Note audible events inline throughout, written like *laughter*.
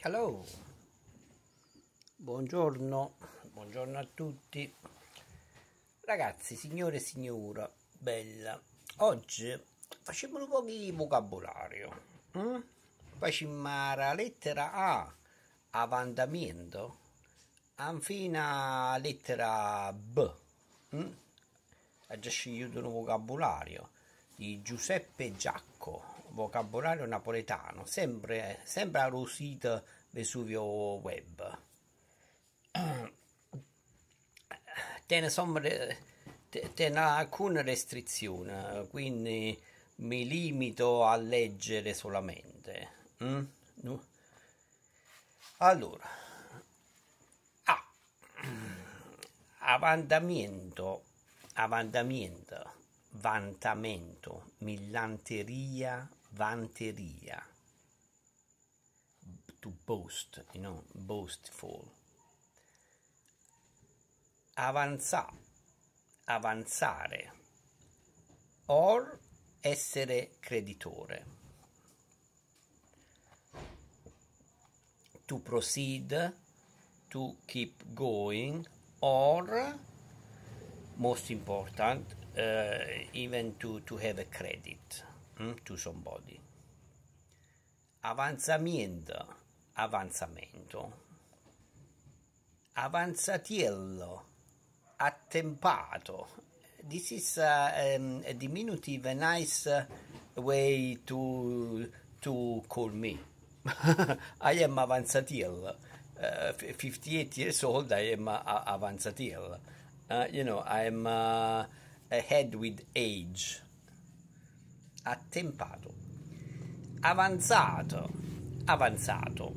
Hello, buongiorno, buongiorno a tutti. Ragazzi, signore e signora, bella, oggi facciamo un po' di vocabolario. Mm? Facciamo la lettera A, avandamento, infine lettera B. Mm? Ha già scelto un vocabolario di Giuseppe Giacco vocabolario napoletano, sempre, sempre allo sito Vesuvio Web. Tiene, somme, tiene alcune restrizioni, quindi mi limito a leggere solamente. Mm? No? Allora, ah, avandamento, avandamento, vantamento, millanteria, vanteria. To boast, you know, boastful. Avanzare, avanzare. Or essere creditore. To proceed, to keep going, or, most important, uh, even to, to have a credit to somebody. Avanzamento, avanzamento. Avanzatiello, attempato. This is uh, um, a diminutive, a nice way to to call me. *laughs* I am avanzatiel. Uh, 58 years old, I am uh, avanzatiel. Uh, you know, I'm uh, ahead with age. Attempato, avanzato, avanzato.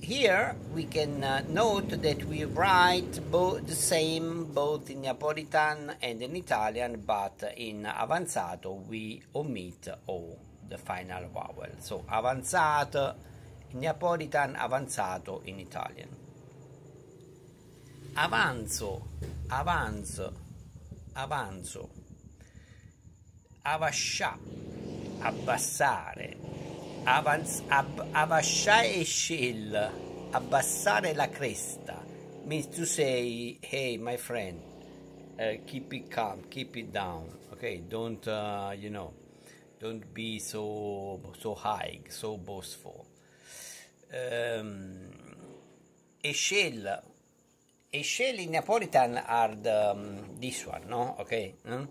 Here we can uh, note that we write both the same both in Napolitan and in Italian, but in avanzato we omit O, the final vowel. So avanzato in Napolitan, avanzato in Italian. Avanzo, avanzo, avanzo. Avascià abbassare, avanz, ab, avasciare scel, abbassare la cresta, means to say, hey, my friend, uh, keep it calm, keep it down, okay? Don't, uh, you know, don't be so so high, so boastful. Um, Eshel, Eshel in Napolitan are the, um, this one, no? Okay. Mm?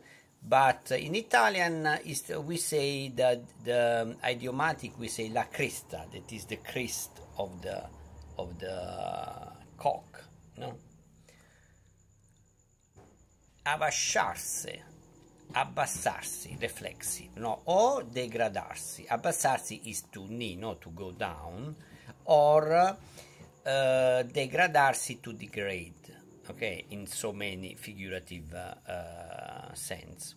But in Italian, we say that the idiomatic we say la cresta, that is the crest of the of the cock, no? Abbasciarsi, abbassarsi, reflexive, no? Or degradarsi. Abbassarsi is to knee, not to go down, or uh, degradarsi to degrade okay, in so many figurative uh, sense.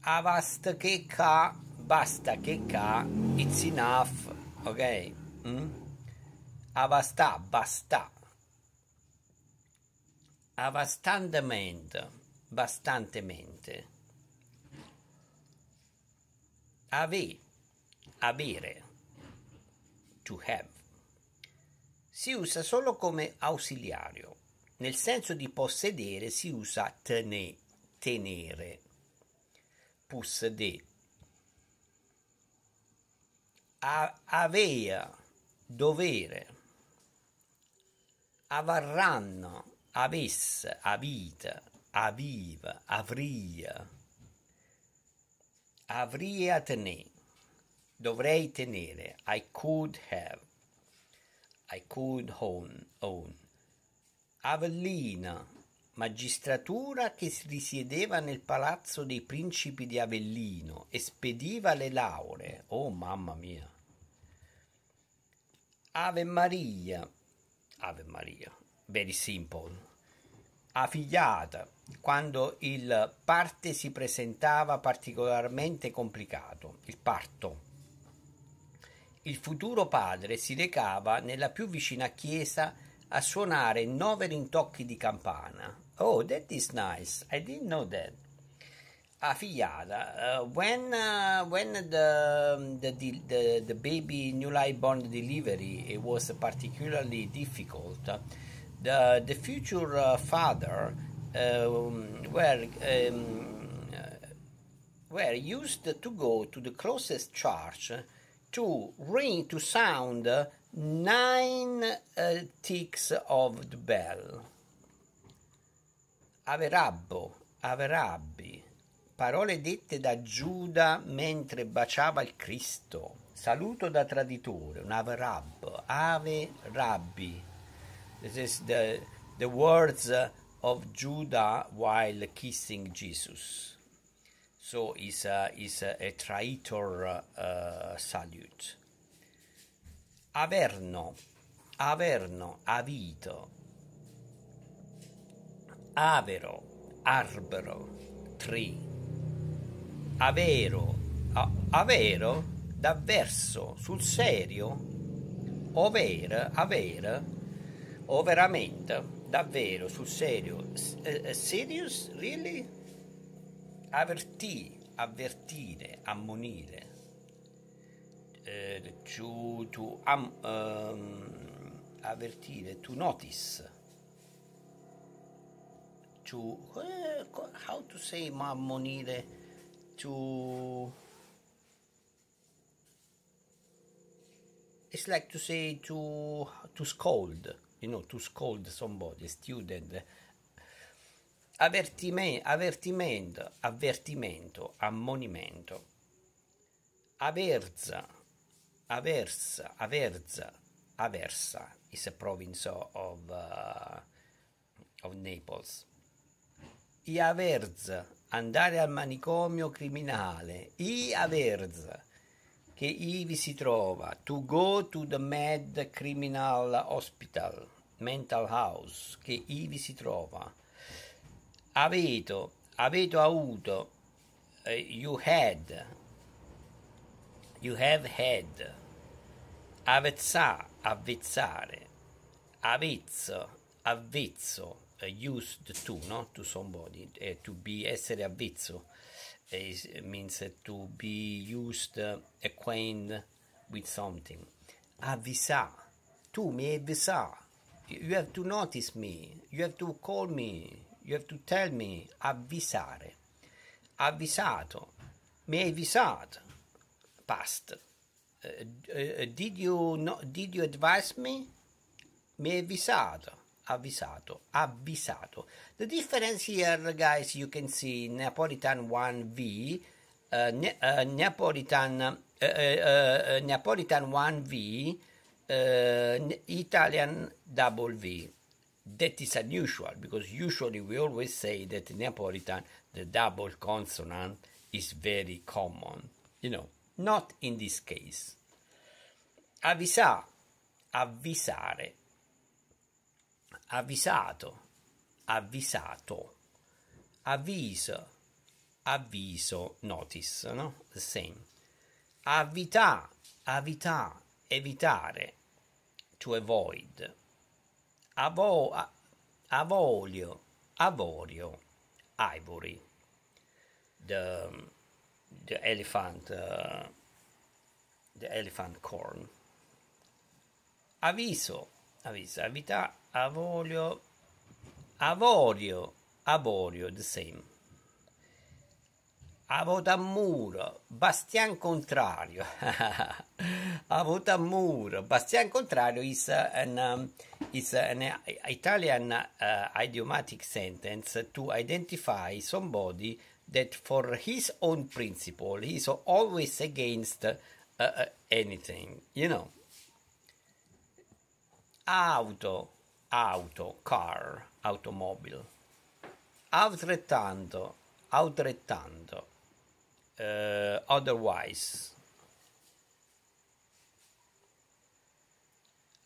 Avast che ca, basta che ca, it's enough, ok? Mm? Avasta, basta. Avastantemente, bastantemente. Ave, avere, to have si usa solo come ausiliario. Nel senso di possedere si usa tene, tenere, possedere. avea, dovere. Avarranno, avesse, avita, aviva, avria. Avria tenere. Dovrei tenere. I could have. I could own, own. Avellina, magistratura che si risiedeva nel palazzo dei principi di Avellino e spediva le lauree. Oh mamma mia. Ave Maria, Ave Maria, very simple. Affiliata, quando il parte si presentava particolarmente complicato, il parto il futuro padre si recava nella più vicina chiesa a suonare nove rintocchi di campana. Oh, that is nice. I didn't know that. affigliata. Uh, when uh, when the, the the the baby newly born delivery it was particularly difficult. The the future uh, father um, were um, were used to go to the closest church to ring to sound nine uh, ticks of the bell. Averabbo, averabbi, parole dette da Giuda mentre baciava il Cristo. Saluto da traditore, un ave rab, ave rabbi. This is the, the words of Judah while kissing Jesus. So it's a, it's a, a traitor uh, salute. Averno, Averno, Avito, Avero, Arbero, Tree, Avero, a, Avero, d'avverso, sul serio, over, aver, o veramente, davvero, sul serio, uh, serious, really? Avvertì, avvertire, ammonire uh, to, to um, um, avvertire, to notice, to uh, how to say ma ammonire, to it's like to say to to scold, you know, to scold somebody, a student. Avvertime, avvertimento, avvertimento, ammonimento. Averza, Aversa, Averza, Aversa is a province of, uh, of Naples. I Averza, andare al manicomio criminale. I Averza, che ivi si trova. To go to the Mad Criminal Hospital, mental house, che ivi si trova. Aveto, aveto avuto, uh, you had, you have had Avezza, avvezzare. Avezzo, avvezzo, used to, no? To somebody, uh, to be, essere avvezzo. Is, means to be used, uh, acquainted with something. Avvisa. Tu mi avvisa. You have to notice me. You have to call me. You have to tell me. Avvisare. Avvisato. Mi hai avvisato. Past. Uh, uh, did you no, did you advise me? Mi avvisato, avvisato, avvisato. The difference here, guys, you can see Neapolitan 1V, uh, ne, uh, Neapolitan, uh, uh, Neapolitan 1V, Italian double V. That is unusual because usually we always say that Neapolitan, the double consonant, is very common. You know. Not in this case. Avvisa, avvisare, avvisato, avvisato, avviso, avviso, notice, no? The same. Avvità, avvità, evitare, to avoid. Avo, avolio, avorio, ivory. The the elephant uh, the elephant corn avviso avviso avvità avorio avorio avorio the same Avotamuro, Bastian Contrario. *laughs* Avotamuro, Bastian Contrario is an, um, is an Italian uh, idiomatic sentence to identify somebody that for his own principle he's always against uh, uh, anything you know. Auto auto car automobile. Altrettanto altrettanto uh, otherwise.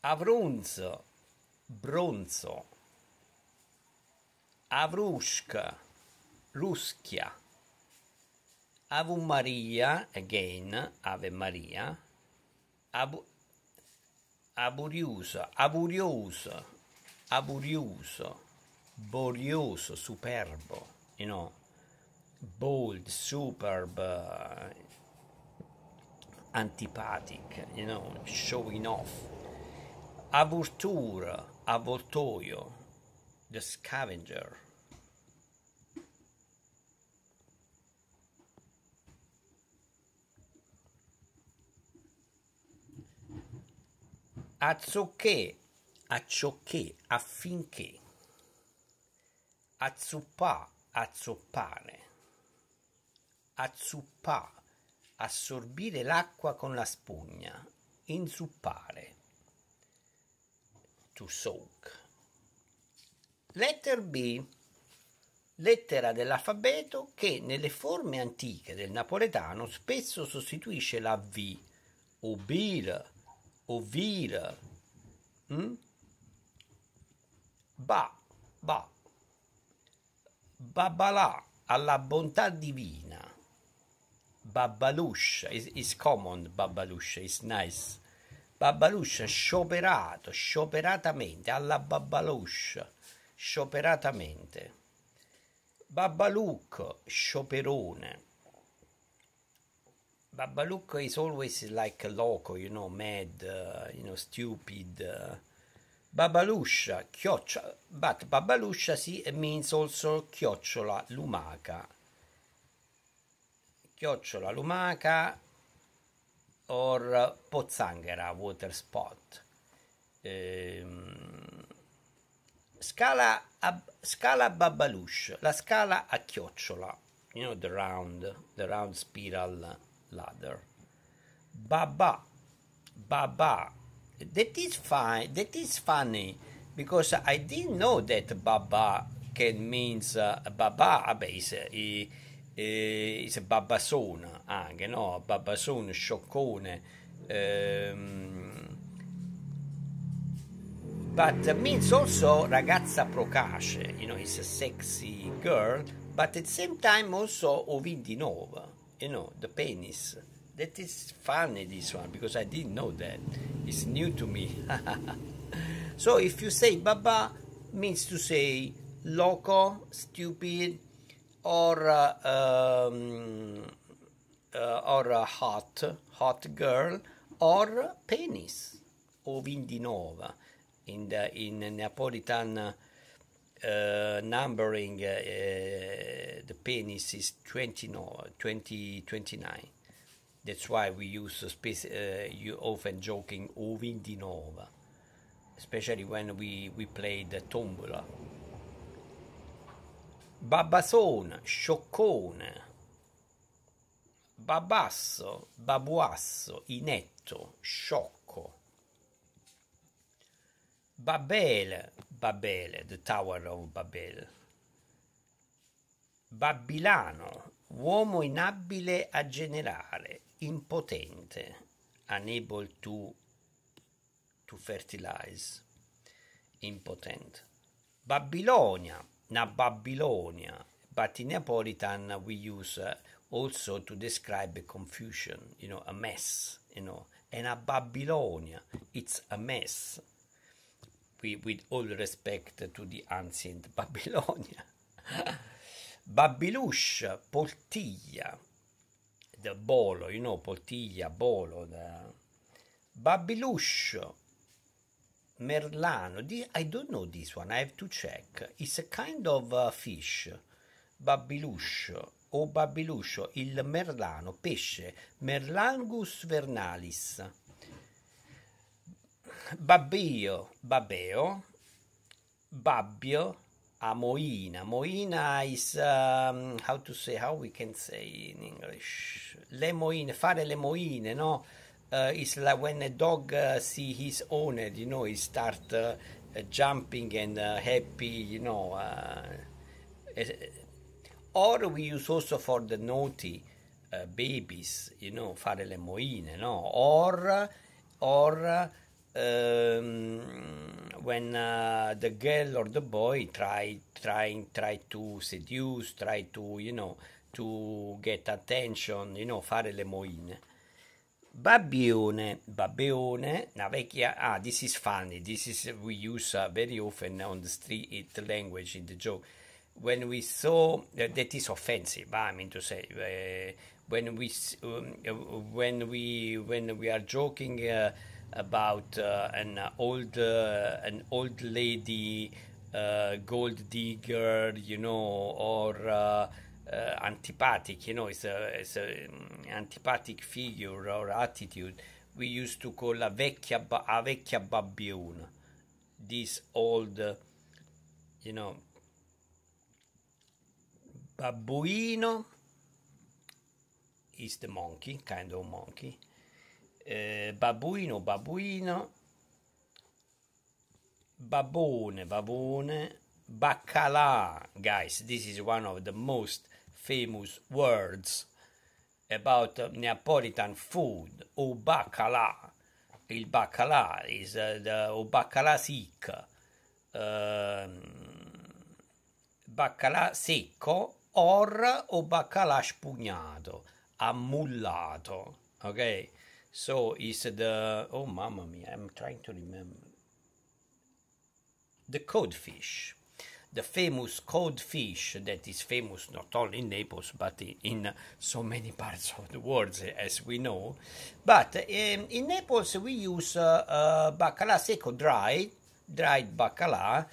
Avrunzo bronzo avrushka Ruschia. Ave Maria, again, Ave Maria. Abu, aburiuso, aburioso, aburioso, borioso, superbo, you know. bold, superb, uh, antipathic, you know, showing off. Avulture, avvoltoio, the scavenger. Azzocché, acciocché, affinché. Azzuppà, azzoppare. Azzuppà, assorbire l'acqua con la spugna. Inzuppare. To soak. Letter B. Lettera dell'alfabeto che nelle forme antiche del napoletano spesso sostituisce la V. Obire, ovire. Mm? Ba, ba. Babbalà alla bontà divina. Babbaluscia is, is common, babbaluscia is nice. Babbaluscia scioperato, scioperatamente, alla babbaluscia, scioperatamente. Babbalucco, scioperone. Babbalucco is always like loco, you know, mad, uh, you know, stupid. Uh, Babaluscia, chiocciola, but Babaluscia si means also chiocciola, lumaca. Chiocciola, lumaca or pozzanghera, water spot. Ehm, scala, a, scala Babalush, la scala a chiocciola, you know, the round, the round spiral ladder. Baba, baba, that is fine. That is funny because I didn't know that Baba can means uh, Baba. Vabbè, is, is, is Babasone anche, no? Babasone, scioccone. Um, but means also ragazza procace. You know, he's a sexy girl, but at the same time also Ovidi Nova. You know, the penis. That is funny, this one, because I didn't know that. It's new to me. *laughs* so if you say Baba, means to say loco, stupid, or uh, um, uh, or a hot, hot girl, or penis, o vindinova. In the in Neapolitan uh, numbering, uh, the penis is 20, no, 20, 29. That's why we use space, uh, you often joking di Nova, especially when we, we played the tombola. Babasone, scioccone, babasso, babuasso, inetto, sciocco. Babele, Babele, the Tower of Babel. Babilano, uomo inabile a generare, impotente, unable to, to fertilize, impotent. Babilonia, na Babilonia, but in Neapolitan we use uh, also to describe a confusion, you know, a mess, you know, and a Babilonia, it's a mess. We, with all respect to the ancient *laughs* Babylonia. Babilush, Poltiglia, the bolo, you know, poltiglia, bolo, the Babilush, Merlano. I don't know this one. I have to check. It's a kind of uh, fish. Babiluscio o babiluscio, il merlano, pesce, Merlangus vernalis. Babbio, babbeo, babbio, a moina. Is, um, how to say, how we can say in English? Le moine, fare le moine, no? Uh, it's like when a dog uh, see his owner, you know, he start uh, jumping and uh, happy, you know. Uh, or we use also for the naughty uh, babies, you know, fare le moine, no? Or, or um, when uh, the girl or the boy try trying try to seduce, try to you know to get attention, you know, fare le moine. Babbione, babbeone, una vecchia. Ah, this is funny. This is we use uh, very often on the street language in the joke. when we saw uh, that is offensive. I mean to say uh, when we um, when we when we are joking uh, about uh, an old uh, an old lady uh, gold digger, you know, or antipathic, you know, it's a it's a um, antipathic figure or attitude. We used to call a vecchia a vecchia babbiona. This old, you know, babbuino is the monkey, kind of monkey. Uh, babbuino, babbuino. Babone, babone. Baccalà, guys, this is one of the most famous words about Neapolitan food. O baccalà. Il baccalà is uh, the o baccalà sic. Uh, baccalà secco or o baccalà spugnato, ammullato. Okay, so is the oh mamma mia, I'm trying to remember the codfish, the famous codfish that is famous not only in Naples but in so many parts of the world, as we know. But um, in Naples we use uh, uh, baccalà secco dry dried bacala,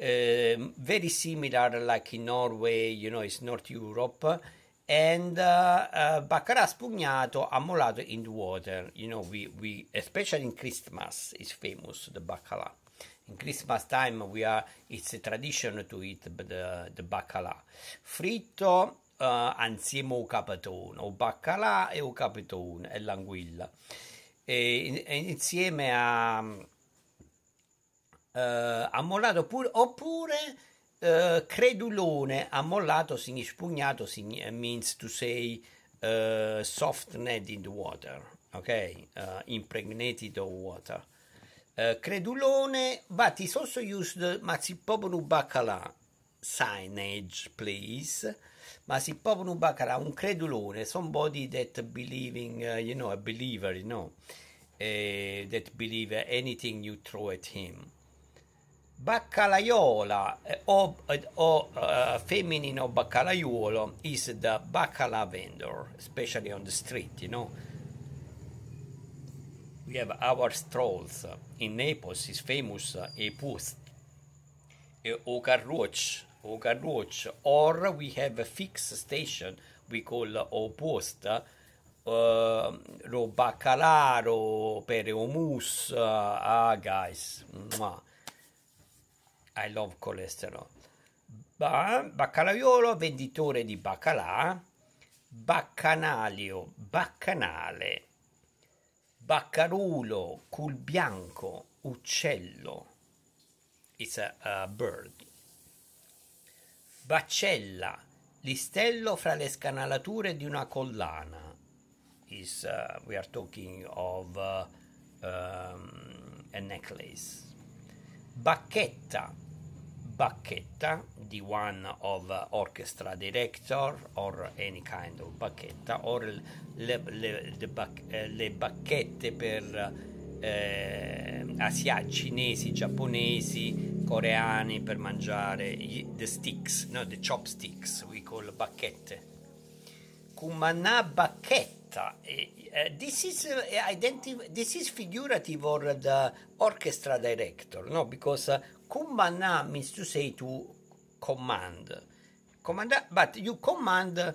uh, very similar like in Norway, you know, it's North Europe, and uh, uh, bacala spugnato ammolato in the water. You know, we, we especially in Christmas is famous the bacala. In Christmas time we are it's a tradition to eat the, the bacala. Fritto uh, insieme al capitone, o baccalà e o capitone, e l'anguilla. E, e insieme a eh, ammollato pure, oppure eh, credulone ammollato significa spugnato significa, means to say uh, softened in the water ok? Uh, impregnated of water. Uh, credulone but is also used mazipoponu bacala signage please. Mazipoponu bacala un credulone somebody that believing uh, you know a believer you know uh, that believe anything you throw at him Baccalaiola eh, o, o uh, feminine baccalaiolo is the baccala vendor, especially on the street, you know. We have our strolls. In Naples is famous uh, a post, o o carruach, or we have a fixed station we call o post, uh, ro baccalaro per uh, ah guys, Mwah. I love cholesterol. Ba- baccalaiolo, venditore di baccalà. Baccanalio, baccanale. Baccarulo, cul bianco, uccello. It's a, a bird. Baccella, listello fra le scanalature di una collana. Is, uh, we are talking of uh, um, a necklace. Bacchetta, bacchetta di one of orchestra director or any kind of bacchetta or le, le, le, bac, eh, le bacchette per eh, asiatici, cinesi, giapponesi, coreani per mangiare the sticks, no, the chopsticks we call bacchette. Kumanà bacchetta. Uh, this is uh, this is figurative or the orchestra director, no? Because Kumana means to say to command. Command, but you command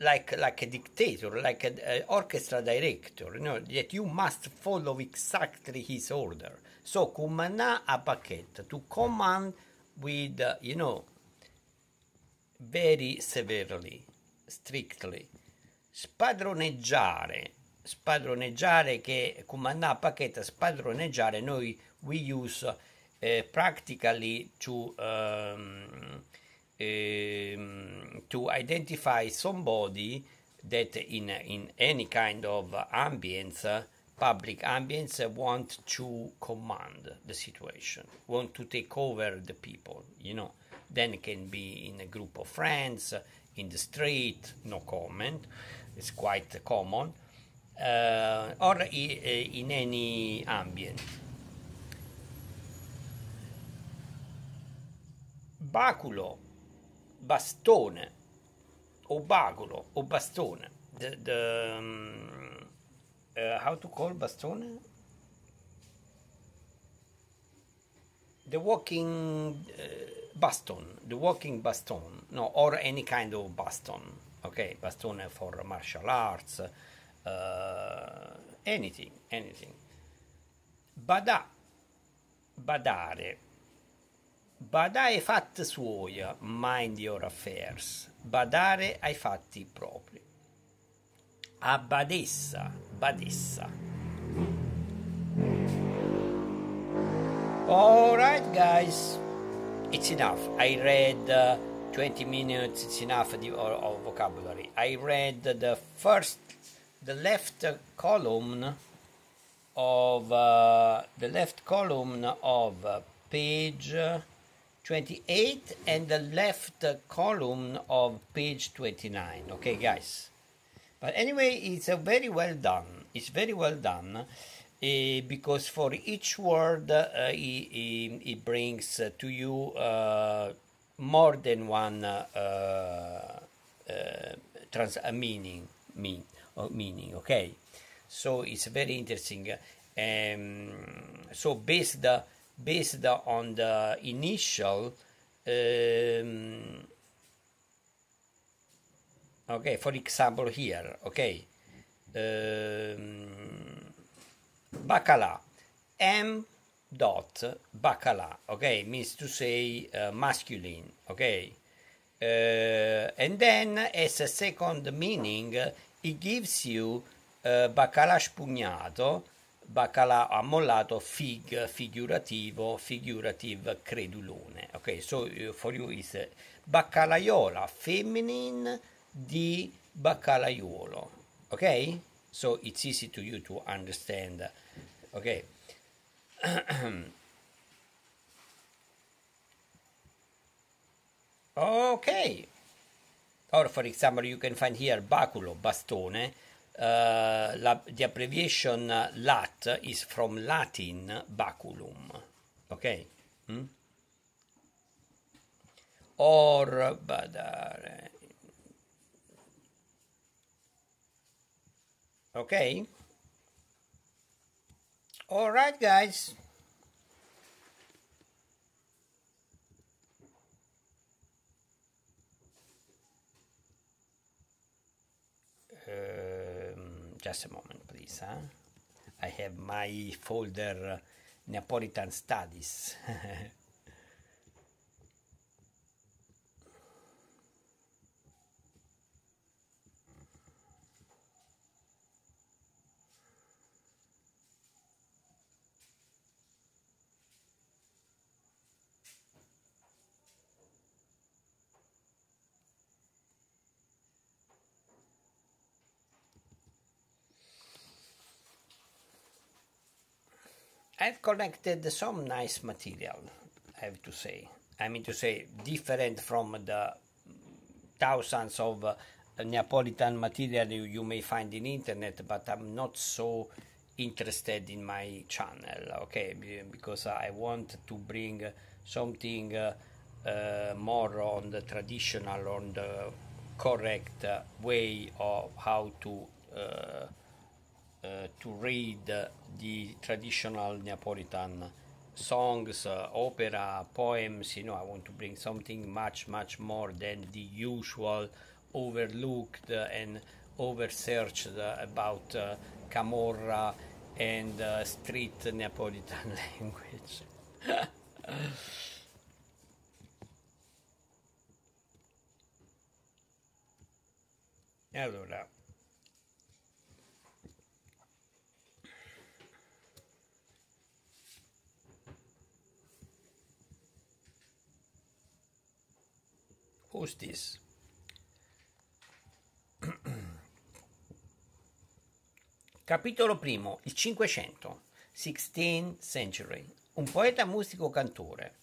like like a dictator, like an orchestra director, you know, that you must follow exactly his order. So kumana a paquet, to command with, uh, you know, very severely, strictly. Spadroneggiare, spadroneggiare che comandare a paquet, spadroneggiare, noi we use uh, practically to um, um, to identify somebody that in in any kind of ambience uh, public ambience uh, want to command the situation want to take over the people you know. Then it can be in a group of friends in the street no comment it's quite common uh, or in any ambient baculo, bastone o bagolo o bastone. The, the um, uh, how to call bastone? The walking uh, baston, the walking baston, no, or any kind of baston. Okay, bastone for martial arts, uh, anything, anything. Bada, badare, bada ai fatti suoi, mind your affairs, badare ai fatti propri. A badessa, badessa. Alright guys, it's enough. I read uh, 20 minutes, it's enough of, of vocabulary. I read the first, the left column of uh, the left column of uh, page 28 and the left column of page 29 okay guys. But anyway it's a very well done. It's very well done uh, because for each word uh, brings uh, to you uh, more than one trans meaning mean meaning okay? So it's very interesting. Um, so based based on the initial um, okay for example here okay um, bacala m dot bacala okay means to say uh, masculine okay uh, and then as a second meaning it gives you eh, baccalà spugnato, baccalà ammollato, fig, figurativo, figurative, credulone. Ok, so uh, for you is baccalaiola, feminine di baccalaiolo. Ok? So it's easy to you to understand. Ok. *clears throat* ok. Or for example, you can find here baculo, bastone, Uh, la, the abbreviation LAT is from Latin baculum. Ok? Mm? Or badare. Ok? All right, guys. Just a moment please huh? I have my folder uh, Neapolitan studies *laughs* I've collected some nice material, I have to say. I mean to say, different from the thousands of uh, Neapolitan material you, you, may find in internet, but I'm not so interested in my channel, okay? Because I want to bring something uh, uh, more on the traditional, on the correct uh, way of how to uh, to read the traditional Neapolitan songs, uh, opera, poems. You know, I want to bring something much, much more than the usual overlooked and oversearched about uh, Camorra and uh, street Neapolitan *laughs* language. *laughs* allora, Who's this? *clears throat* Capitolo primo, il Cinquecento, 16th century. Un poeta musico cantore.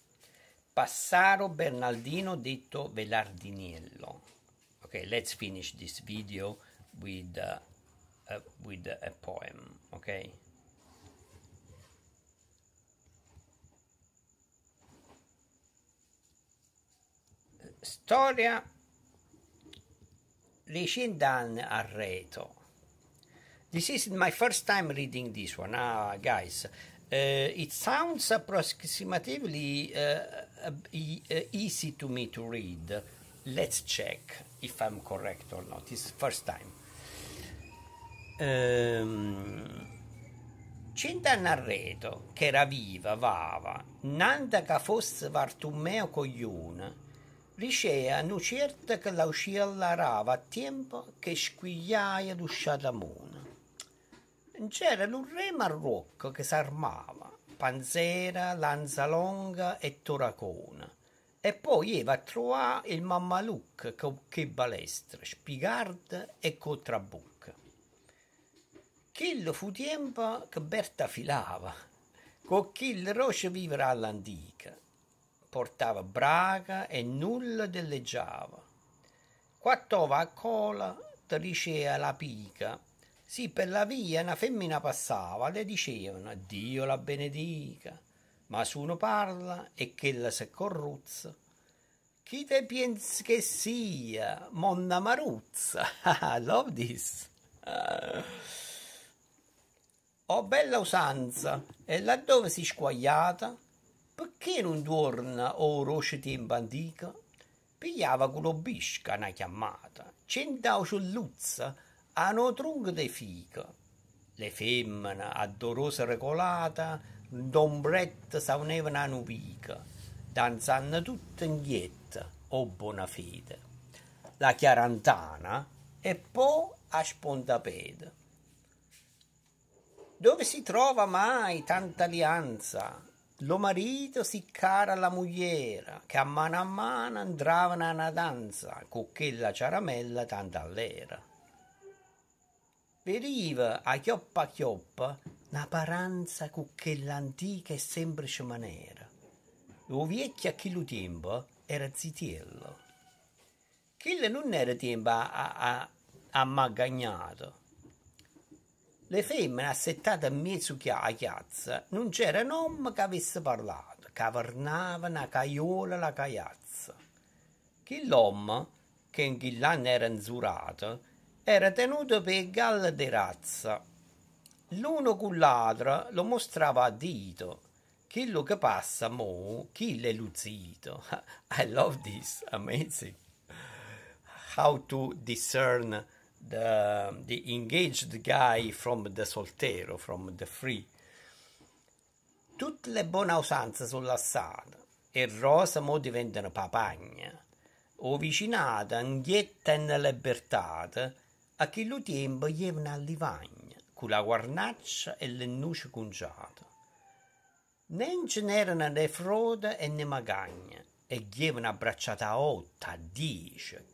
Passaro Bernardino detto Velardiniello. Okay, let's finish this video with uh, uh, with a poem, okay? Storia di cent'anni a Reto. This is my first time reading this one, ah, guys. Uh, it sounds approximately uh, uh, easy to me to read. Let's check if I'm correct or not. It's first time. Um, Cent'anni a Reto, che era viva, vava, nanda che fosse Vartumeo coglione, Ricea nu certa che la uscilla rava a tempo che squigliaia d'usciata mona. C'era un re marrocco che s'armava, panzera, lanza longa e toracona. E poi eva a trovare il mammaluc che balestra, spigard e con trabucca. Quello fu tempo che Berta filava, con chi il roce vivere all'antica portava braga e nulla deleggiava. Quattova a cola diceva la pica. Sì, per la via una femmina passava, le dicevano Dio la benedica. Ma se uno parla e che la si corruzza, chi te pensi che sia? Monna Maruzza. I *laughs* love this. oh, bella usanza. E laddove si squagliata? Perché non torna o tempo antico? Pigliava con bisca una chiamata, centao sull'uzza, a no tronco di fica. Le femmine, addorosa regolata, d'ombretta s'aunevano a nubica, danzando tutte inquieta, o buona fede. La chiarantana e poi a spontapede. Dove si trova mai tanta alianza? Lo marito si cara alla mogliera, che a mano a mano andravano a una danza, con quella ciaramella tanto all'era. Veniva a chioppa a chioppa una paranza con quella antica e semplice maniera. Lo vecchio a quello tempo era zitiello. Quello non era tempo a, a, a, a le femmine assettate in mezzo a chiazza non c'era un uomo che avesse parlato, cavernava una caiola la caiazza. Quell'uomo, che in quell'anno era inzurato, era tenuto per galla di razza. L'uno con l'altro lo mostrava a dito. Quello che passa mo, chi l'è luzzito. *laughs* I love this, amazing. How to discern the, the engaged guy from the soltero, from the free. Tutte le buone usanze sono lasciate e rosa mo diventano papagna, o vicinata, inghetta e libertà, a chi lo tempo gli una livagna, con la guarnaccia e le nuci conciate. Non ce n'erano né frode e né magagna, e diede una bracciata a otto, a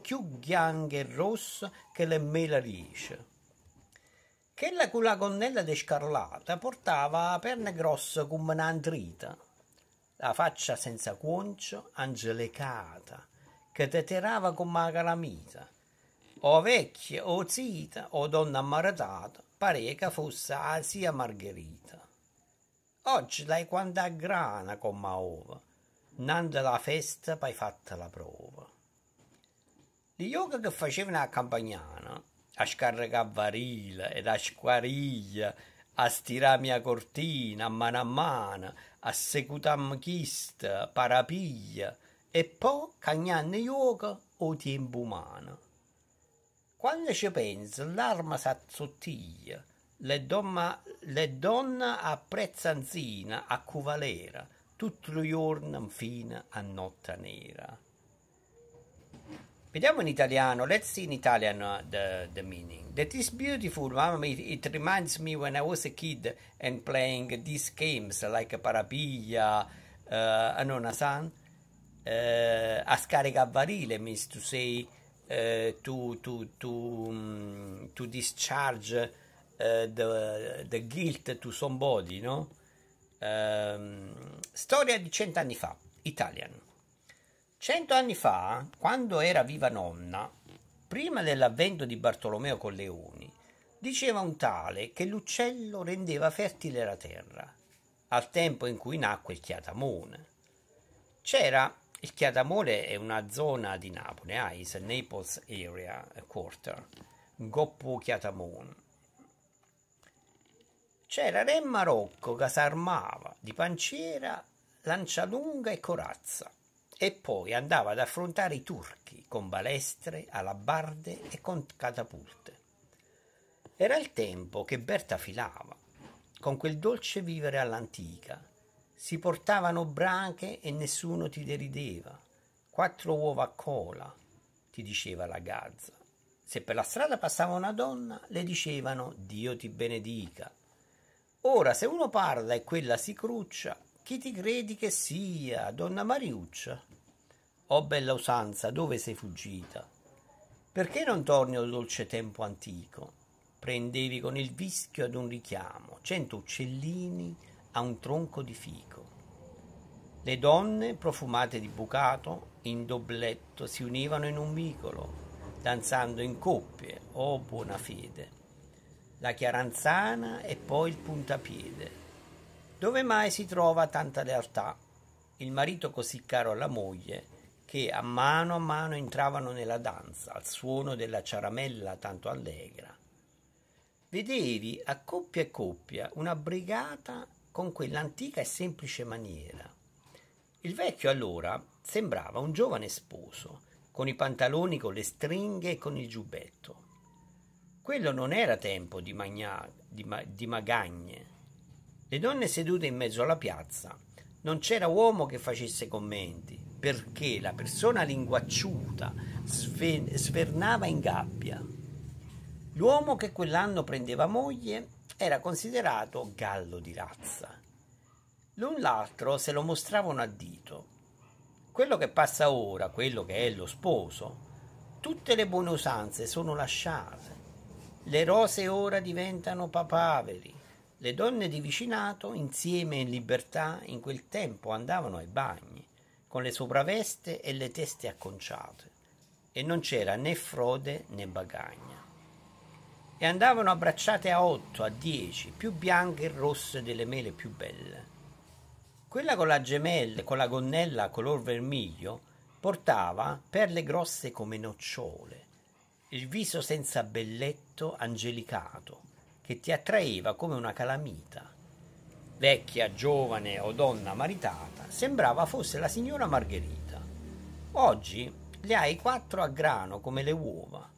più bianca e rossa che le melarice. Quella con la gonnella di scarlata portava la perna grossa come un'andrita, la faccia senza cuoncio, angelicata, che te tirava come una calamita. O vecchia, o zita, o donna ammaratata, pare che fosse Asia Margherita. Oggi lei quanta grana come ova, Nanda la festa poi fatta la prova. Gli yoga che facevano a Campagnana, a scaricare varile ed a squariglia, a stirare mia cortina a mano a mano, a secutarmi chista, parapiglia, e poi cagnanno yoga o tempo umano. Quando ci penso, l'arma s'azzottiglia, le, le donne apprezzano a cuvalera, tutto il giorno fino a notte nera. Vediamo in italiano. Let's see in Italian uh, the, the meaning. That is beautiful, mama. It, it, reminds me when I was a kid and playing these games like Parapiglia, uh, Anona San. Uh, a scarica varile means to say uh, to, to, to, um, to discharge uh, the, the guilt to somebody, no? Ehm, storia di cent'anni fa, Italian. Cento anni fa, quando era viva nonna, prima dell'avvento di Bartolomeo Colleoni, diceva un tale che l'uccello rendeva fertile la terra, al tempo in cui nacque il chiatamone. C'era il Chiatamole è una zona di Napoli, is a Naples area, quarter, Goppo Chiatamone. C'era Re Marocco che si armava di panciera, lancia lunga e corazza e poi andava ad affrontare i turchi con balestre, alabarde e con catapulte. Era il tempo che Berta filava, con quel dolce vivere all'antica, si portavano branche e nessuno ti derideva. Quattro uova a cola, ti diceva la gazza. Se per la strada passava una donna, le dicevano Dio ti benedica. Ora, se uno parla e quella si cruccia, chi ti credi che sia, donna Mariuccia? Oh bella usanza, dove sei fuggita? Perché non torni al dolce tempo antico? Prendevi con il vischio ad un richiamo cento uccellini a un tronco di fico. Le donne, profumate di bucato, in dobletto si univano in un vicolo, danzando in coppie, oh buona fede. La chiaranzana e poi il puntapiede. Dove mai si trova tanta lealtà? Il marito così caro alla moglie, che a mano a mano entravano nella danza, al suono della ciaramella tanto allegra. Vedevi a coppia e coppia una brigata con quell'antica e semplice maniera. Il vecchio allora sembrava un giovane sposo, con i pantaloni con le stringhe e con il giubbetto. Quello non era tempo di, magna, di, di magagne. Le donne sedute in mezzo alla piazza, non c'era uomo che facesse commenti, perché la persona linguacciuta sve, svernava in gabbia. L'uomo che quell'anno prendeva moglie era considerato gallo di razza. L'un l'altro se lo mostravano a dito. Quello che passa ora, quello che è lo sposo, tutte le buone usanze sono lasciate. Le rose ora diventano papaveri. Le donne di vicinato, insieme in libertà, in quel tempo andavano ai bagni, con le sopraveste e le teste acconciate, e non c'era né frode né bagagna e andavano abbracciate a otto, a dieci, più bianche e rosse delle mele più belle. Quella con la gemella, con la gonnella color vermiglio, portava perle grosse come nocciole, il viso senza belletto angelicato, che ti attraeva come una calamita. Vecchia, giovane o donna maritata, sembrava fosse la signora Margherita. Oggi le hai quattro a grano come le uova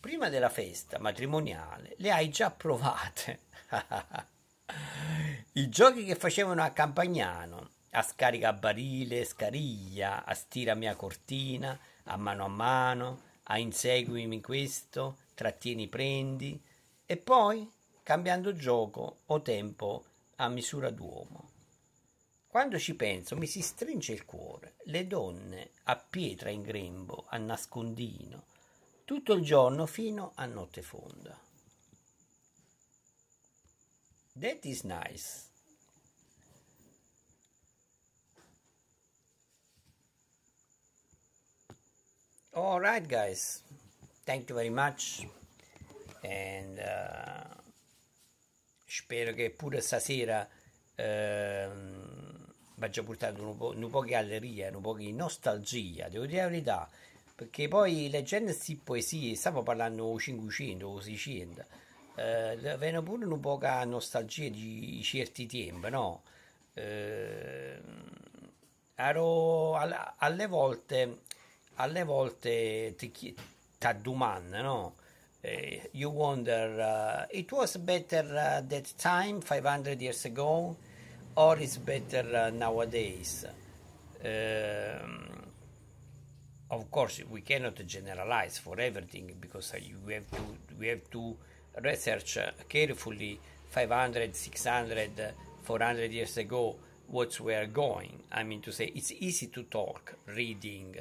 prima della festa matrimoniale le hai già provate. *laughs* I giochi che facevano a Campagnano, a scarica barile, scariglia, a stirami a cortina, a mano a mano, a inseguimi questo, trattieni prendi, e poi, cambiando gioco o tempo a misura d'uomo. Quando ci penso mi si stringe il cuore, le donne a pietra in grembo, a nascondino, tutto il giorno fino a notte fonda. That is nice. All right, guys. Thank you very much. And uh, spero che pure stasera uh, voglia portare un po', un po' di galleria, un po' di nostalgia. Devo dire la verità perché poi leggendo queste poesie, stiamo parlando 500 o 600, eh, viene pure un po' la nostalgia di certi tempi, no? Eh, ero, alle volte, alle volte ti, domanda, no? Uh, you wonder, uh, it was better uh, that time, 500 years ago, or it's better nowadays? Um, of course we cannot generalize for everything because uh, we have to we have to research uh, carefully 500 600 400 years ago what we are going i mean to say it's easy to talk reading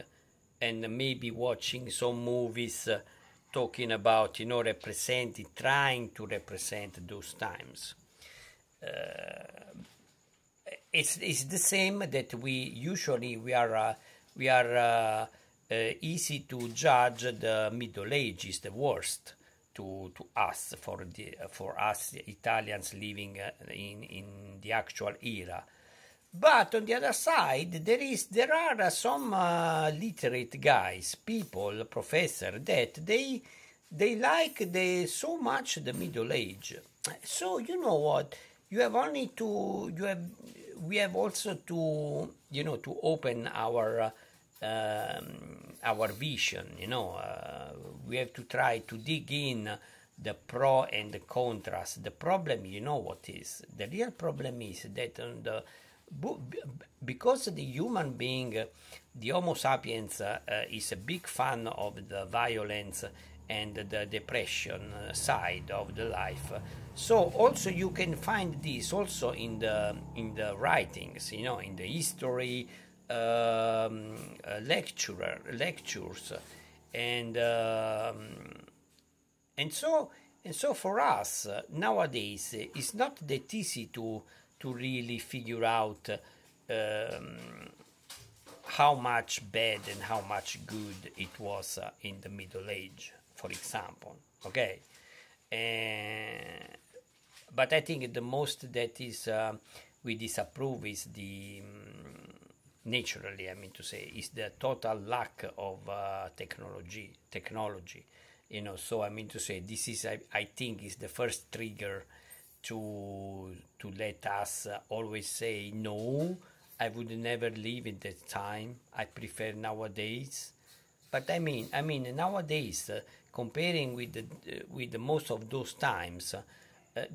and maybe watching some movies uh, talking about you know representing trying to represent those times uh, it's, it's the same that we usually we are uh, we are uh, uh, easy to judge the Middle Ages, the worst to, to us, for, the, for us Italians living uh, in, in the actual era. But on the other side, there is there are some uh, literate guys, people, professor that they they like the so much the Middle Age. So you know what? You have only to you have we have also to you know to open our uh, um, our vision. You know, uh, we have to try to dig in the pro and the contrast. The problem, you know, what is the real problem is that on the because the human being, the Homo sapiens, uh, is a big fan of the violence and the depression side of the life. So also you can find this also in the in the writings, you know, in the history um, uh, lecturer lectures, and um, and so and so for us uh, nowadays it's not that easy to to really figure out um, how much bad and how much good it was uh, in the Middle Age, for example. Okay, uh, but I think the most that is uh, we disapprove is the um, naturally, I mean to say, is the total lack of uh, technology. Technology, you know. So I mean to say, this is I, I think is the first trigger to to let us uh, always say no. I would never live in that time. I prefer nowadays. But I mean, I mean nowadays, uh, comparing with the, uh, with the most of those times, uh,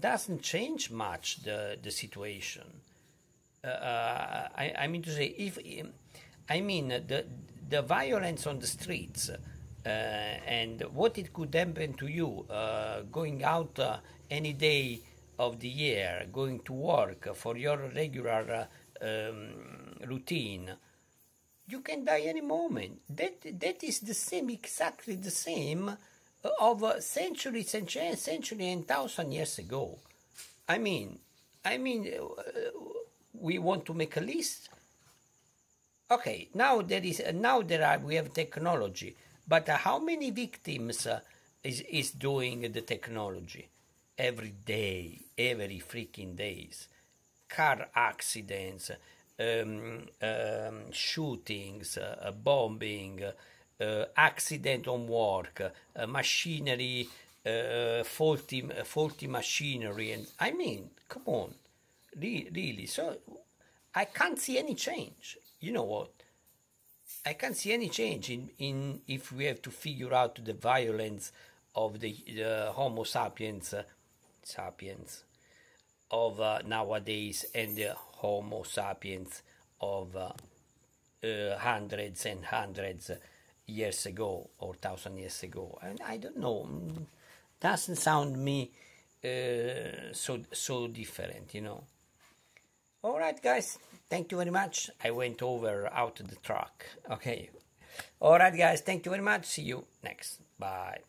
doesn't change much the the situation. Uh, uh, I, I mean to say, if I mean the the violence on the streets and what it could happen to you going out any day of the year, going to work for your regular um, routine, you can die any moment. That that is the same, exactly the same of centuries and century and thousand years ago. I mean, I mean, uh, we want to make a list. Okay, now there is now there are we have technology, but uh, how many victims uh, is is doing the technology? Every day, every freaking days. Car accidents, um, um, shootings, uh, bombing, uh, accident on work, uh, machinery, uh, faulty, faulty machinery, and I mean, come on, really, really. So I can't see any change. You know what? I can't see any change in, in if we have to figure out the violence of the, the Homo sapiens sapiens of uh, nowadays and the Homo sapiens of uh, uh, hundreds and hundreds years ago or thousand years ago. And I don't know, mm, doesn't sound me uh, so so different, you know. All right, guys. Thank you very much. I went over out of the truck. Okay. All right, guys. Thank you very much. See you next. Bye.